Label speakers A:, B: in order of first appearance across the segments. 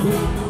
A: Senhor.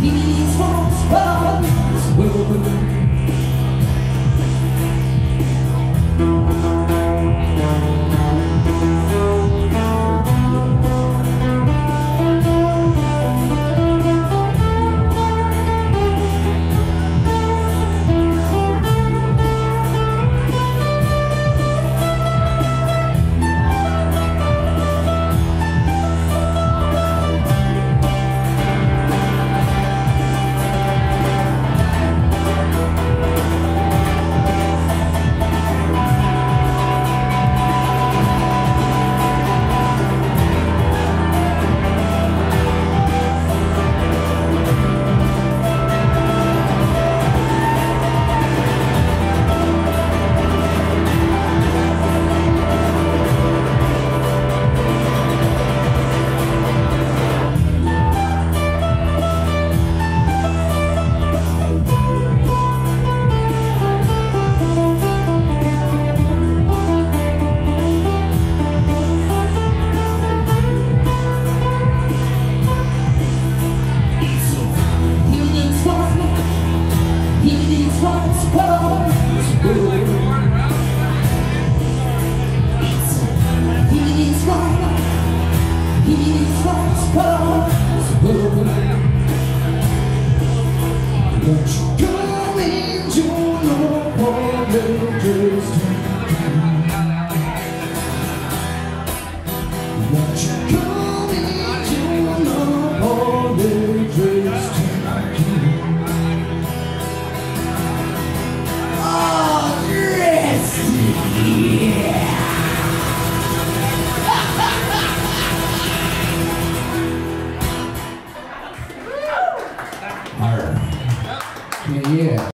A: These walls are will strangers